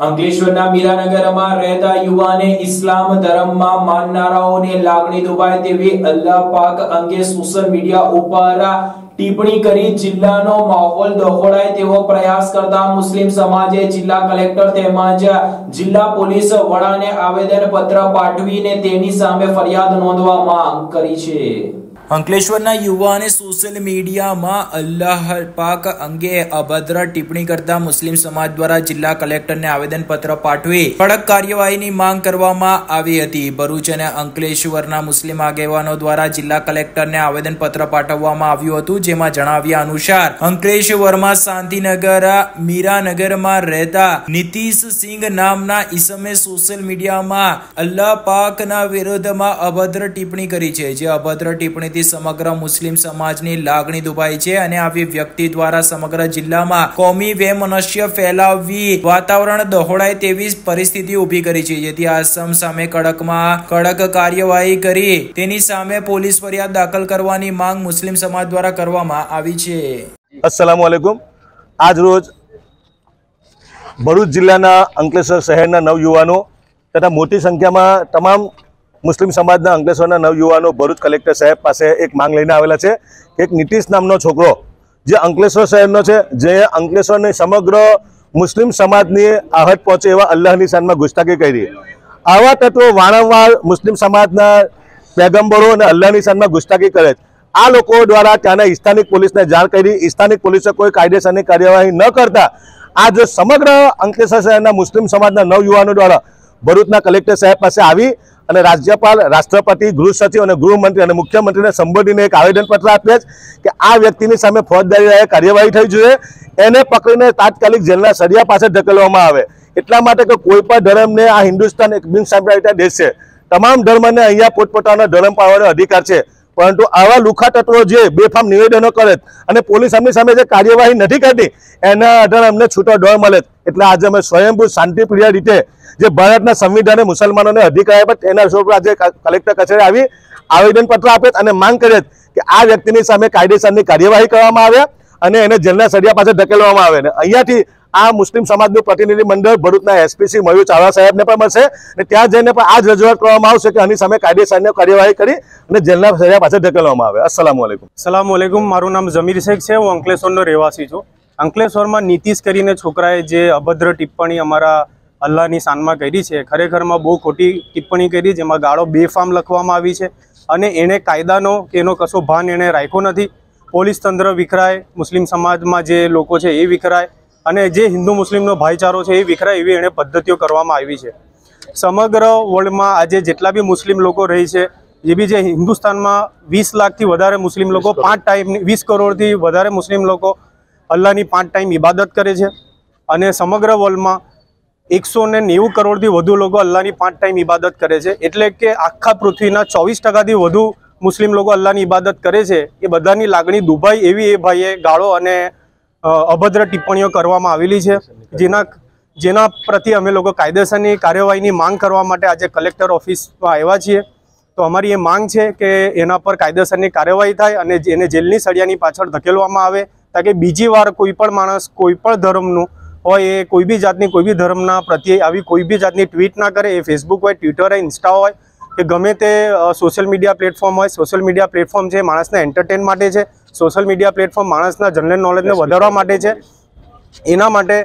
અંકલેશ્વરના મીરાનગરમાં રહેતા યુવાને ઇસ્લામ ધર્મમાં માનનારાઓને લાગણી દુભાય તેવી અલ્લાહ પાક અંગે સોશિયલ મીડિયા ઉપર ટિપ્પણી કરી જિલ્લાનો માહોલ દોહડાય તેવો પ્રયાસ કરતા મુસ્લિમ સમાજે જિલ્લા કલેક્ટર તેમજ જિલ્લા પોલીસ વડાને આવેદન પત્ર પાઠવીને તેની સામે ફરિયાદ નોંધવા માંગ કરી છે. અંકલેશ્વરના યુવાને સોશિયલ મીડિયામાં અલ્લાહ પાક અંગે અભદ્ર ટિપ્પણી કરતા મુસ્લિમ સમાજ દ્વારા જિલ્લા કલેક્ટરને આવેદનપત્ર પાઠવી કડક કાર્યવાહીની માંગ કરવામાં આવી હતી. ભરૂચ અને અંકલેશ્વરના મુસ્લિમ આગેવાનો દ્વારા જિલ્લા કલેક્ટરને આવેદનપત્ર પાઠવવામાં આવ્યું હતું, જેમાં જણાવ્યા અનુસાર, અંકલેશ્વરમાં શાંતિનગર, મીરાનગરમાં રહેતા નીતિશ સિંઘ નામના ઈસમે સોશિયલ મીડિયામાં અલ્લાહ પાકના વિરોધમાં અભદ્ર ટિપ્પણી કરી છે. જે અભદ્ર ટિપ્પણી થી સમગ્ર મુસ્લિમ સમાજની લાગણી દુભાઈ છે અને આવી વ્યક્તિ દ્વારા સમગ્ર જિલ્લામાં કોમી વેમનસ્ય ફેલાવવી, વાતાવરણ દહોડાય તેવી પરિસ્થિતિ ઊભી કરી છે. જેથી આસામ સામે કડકમાં કડક કાર્યવાહી કરી તેની સામે પોલીસ ફરિયાદ દાખલ કરવાની માંગ મુસ્લિમ સમાજ દ્વારા કરવામાં આવી છે. અસલામ વાલેકુમ આજ રોજ ભરૂચ જિલ્લાના અંકલેશ્વર શહેરના નવયુવાનો તથા મોટી સંખ્યામાં તમામ મુસ્લિમ સમાજના અંકલેશ્વરના નવયુવાનો ભરૂચ કલેક્ટર સાહેબ પાસે એક માંગ લઈને આવેલા છે એક નીતિશ નામનો છોકરો, જે અંકલેશ્વર શહેરનો છે, જે અંકલેશ્વરની સમગ્ર મુસ્લિમ સમાજની આહટ પહોંચે એવા અલ્લાહની શાનમાં ગુસ્તાકી કરી. આવા તત્વો વારંવાર મુસ્લિમ સમાજના પેગમ્બરો અને અલ્લાહની શાનમાં ગુસ્તાકી કરે આ લોકો દ્વારા ત્યાંના સ્થાનિક પોલીસને જાણ કરી સ્થાનિક પોલીસે કોઈ કાયદેસરની કાર્યવાહી ન કરતા જો સમગ્ર અંકલેશ્વર શહેરના મુસ્લિમ સમાજના નવયુવાનો દ્વારા ભરૂચના કલેક્ટર સાહેબ પાસે આવી અને રાજ્યપાલ, રાષ્ટ્રપતિ, ગૃહ સચિવ અને ગૃહમંત્રી અને મુખ્યમંત્રીને સંબોધીને એક આવેદનપત્ર આપ્યા છે કે આ વ્યક્તિની સામે ફોજદારી કાર્યવાહી થઈ જોઈએ. એને પકડીને તાત્કાલિક જેલના સરિયા પાસે ધકેલવામાં આવે. એટલા માટે કે કોઈ પણ ધર્મને આ હિન્દુસ્તાન એક બિન સાંપ્રદાયિક દેશ છે. તમામ ધર્મને અહીંયા પોતપોતાનો ધર્મ પાળવાનો અધિકાર છે. પરંતુ આવા લુખા તત્વો જે બેફામ નિવેદનો કરે અને પોલીસ એમની સામે જે કાર્યવાહી નથી કરતી, એના આધારે અમને છૂટો ડર મળે એટલે આજે અમે સ્વયંભૂ શાંતિપ્રિય રીતે જે ભારતના સંવિધાને મુસલમાનોને અધિકાર આપ્યા એના સ્વરૂપે આજે કલેક્ટર કચેરી આવી આવેદનપત્ર આપે અને માંગ કરે કે આ વ્યક્તિની સામે કાયદેસરની કાર્યવાહી કરવામાં આવે અને એને જેલના સળિયા પાસે ધકેલવામાં આવે. ને અહીંયાથી આ મુસ્લિમ સમાજનું પ્રતિનિધિ મંડળ ભરૂચના એસપીસી મયુર ચાવડા સાહેબને પણ મળશે અને ત્યાં જઈને પણ આ જ રજૂઆત કરવામાં આવશે કે આની સામે કાયદેસરની કાર્યવાહી કરી અને જેલના સળિયા પાસે ધકેલવામાં આવે. અસલામ વાલેકુમ સલામ વાલેકુમ મારું નામ જમીર શેખ છે. હું અંકલેશ્વરનો રહેવાસી છું. અંકલેશ્વરમાં નીતિશ કરીને છોકરાએ જે અભદ્ર ટિપ્પણી અમારા અલ્લાહની શાનમાં કરી છે ખરેખરમાં બહુ ખોટી ટિપ્પણી કરી જેમાં ગાળો બેફામ લખવામાં આવી છે અને એણે કાયદાનો કે એનો કશો ભાન એણે રાખ્યો નથી. પોલીસ તંત્ર વિખરાય મુસ્લિમ સમાજમાં જે લોકો છે એ વિખરાય અને જે હિન્દુ મુસ્લિમનો ભાઈચારો છે એ વિખરાય એવી એણે પદ્ધતિઓ કરવામાં આવી છે. સમગ્ર વર્લ્ડમાં આજે જેટલા બી મુસ્લિમ લોકો રહી છે એ બી જે હિન્દુસ્તાનમાં વીસ લાખથી વધારે મુસ્લિમ લોકો પાંચ ટાઈમ વીસ કરોડથી વધારે મુસ્લિમ લોકો અલ્લાહની પાંચ ટાઈમ ઇબાદત કરે છે અને સમગ્ર વર્લ્ડમાં એકસો ને નેવું કરોડથી વધુ લોકો અલ્લાહની પાંચ ટાઈમ ઇબાદત કરે છે. એટલે કે આખા પૃથ્વીના ચોવીસ ટકાથી વધુ મુસ્લિમ લોકો અલ્લાહની ઇબાદત કરે છે. એ બધાની લાગણી દુભાઈ એવી એ ભાઈએ ગાળો અને અભદ્ર ટિપ્પણીઓ કરવામાં આવેલી છે. જેના જેના પ્રતિ અમે લોકો કાયદેસરની કાર્યવાહીની માંગ કરવા માટે આજે કલેક્ટર ઓફિસમાં આવ્યા છીએ. તો અમારી એ માંગ છે કે એના પર કાયદેસરની કાર્યવાહી થાય અને એને જેલની સળિયાની પાછળ ધકેલવામાં આવે. તાકે બીજી વાર કોઈ પણ માણસ કોઈ પણ ધર્મનું હોય એ કોઈ બી જાતની કોઈ બી ધર્મના પ્રત્યે આવી કોઈ બી જાતની ટ્વીટ ના કરે એ ફેસબુક હોય ટ્વિટર હોય ઇન્સ્ટા હોય કે ગમે તે સોશિયલ મીડિયા પ્લેટફોર્મ હોય સોશિયલ મીડિયા પ્લેટફોર્મ છે માણસને એન્ટરટેન માટે છે સોશિયલ મીડિયા પ્લેટફોર્મ માણસના જનરલ નોલેજને વધારવા માટે છે. એના માટે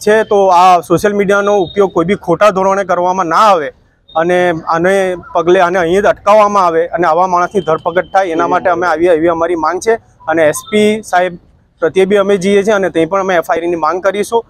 છે તો આ સોશિયલ મીડિયાનો ઉપયોગ કોઈ બી ખોટા ધોરણે કરવામાં ના આવે અને આને પગલે આને અહીં જ અટકાવવામાં આવે અને આવા માણસની ધરપકડ થાય એના માટે અમે આવી એવી અમારી માંગ છે. અને એસપી સાહેબ પ્રત્યે બી અમે જઈએ છીએ અને તે પણ અમે એફઆઈઆરની માંગ કરીશું.